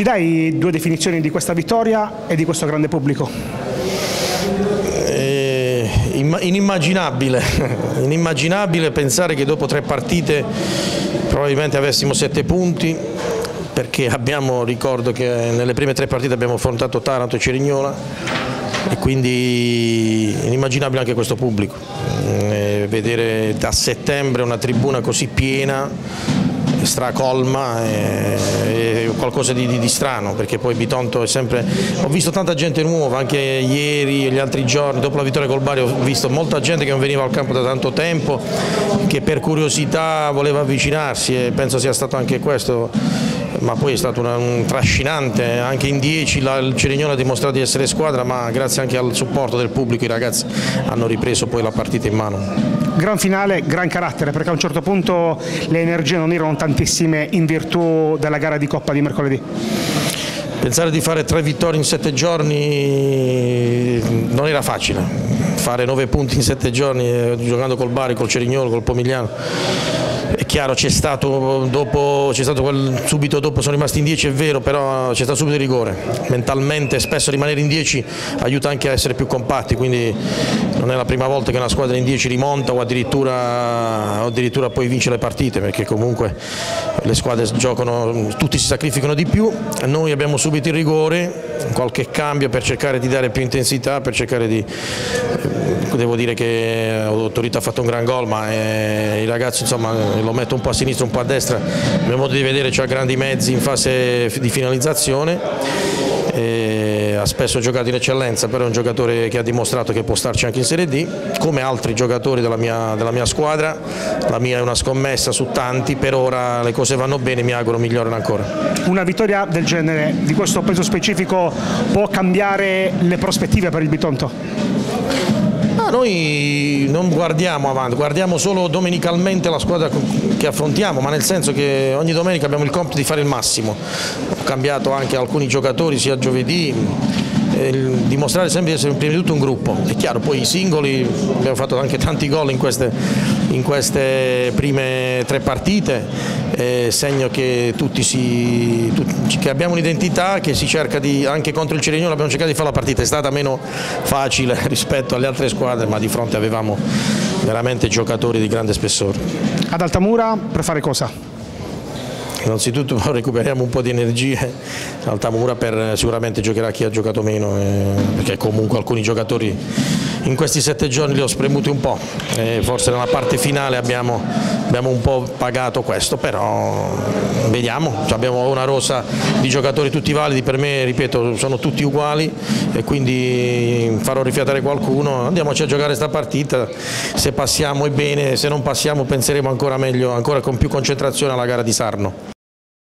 Ci dai due definizioni di questa vittoria e di questo grande pubblico? Eh, inimmaginabile, inimmaginabile pensare che dopo tre partite probabilmente avessimo sette punti perché abbiamo, ricordo che nelle prime tre partite abbiamo affrontato Taranto e Cerignola e quindi inimmaginabile anche questo pubblico. Eh, vedere da settembre una tribuna così piena stracolma e, e qualcosa di, di, di, strano perché poi Bitonto è sempre ho visto tanta gente nuova anche ieri e gli altri giorni dopo la vittoria col Bari ho visto molta gente che non veniva al campo da tanto tempo che per curiosità voleva avvicinarsi e penso sia stato anche questo ma poi è stato un trascinante, anche in 10 il Cerignola ha dimostrato di essere squadra, ma grazie anche al supporto del pubblico i ragazzi hanno ripreso poi la partita in mano. Gran finale, gran carattere, perché a un certo punto le energie non erano tantissime in virtù della gara di Coppa di mercoledì. Pensare di fare tre vittorie in sette giorni non era facile, fare nove punti in sette giorni eh, giocando col Bari, col Cerignolo, col Pomigliano è chiaro c'è stato, dopo, stato quel, subito dopo sono rimasti in 10 è vero però c'è stato subito il rigore. Mentalmente spesso rimanere in 10 aiuta anche a essere più compatti quindi non è la prima volta che una squadra in 10 rimonta o addirittura, o addirittura poi vince le partite perché comunque le squadre giocano tutti si sacrificano di più. Noi abbiamo subito il rigore qualche cambio per cercare di dare più intensità per cercare di devo dire che l'autorità ha fatto un gran gol ma eh, i ragazzi insomma lo metto un po' a sinistra un po' a destra abbiamo modo di vedere c'ha grandi mezzi in fase di finalizzazione ha spesso giocato in eccellenza però è un giocatore che ha dimostrato che può starci anche in Serie D come altri giocatori della mia, della mia squadra la mia è una scommessa su tanti per ora le cose vanno bene mi auguro migliorano ancora una vittoria del genere di questo peso specifico può cambiare le prospettive per il Bitonto? Noi non guardiamo avanti, guardiamo solo domenicalmente la squadra che affrontiamo, ma nel senso che ogni domenica abbiamo il compito di fare il massimo. Ho cambiato anche alcuni giocatori sia giovedì, dimostrare sempre di essere prima di tutto un gruppo. È chiaro, poi i singoli, abbiamo fatto anche tanti gol in queste, in queste prime tre partite, eh, segno che tutti si, tutti, che abbiamo un'identità, che si cerca di, anche contro il Cirignolo abbiamo cercato di fare la partita, è stata meno facile rispetto alle altre squadre, ma di fronte avevamo veramente giocatori di grande spessore. Ad Altamura per fare cosa? Innanzitutto recuperiamo un po' di energie, Altamura per, sicuramente giocherà chi ha giocato meno, eh, perché comunque alcuni giocatori in questi sette giorni li ho spremuti un po', eh, forse nella parte finale abbiamo, abbiamo, un po' pagato questo, però vediamo, abbiamo una rosa di giocatori tutti validi, per me ripeto sono tutti uguali e quindi farò rifiatare qualcuno, andiamoci a giocare questa partita, se passiamo è bene, se non passiamo penseremo ancora meglio, ancora con più concentrazione alla gara di Sarno.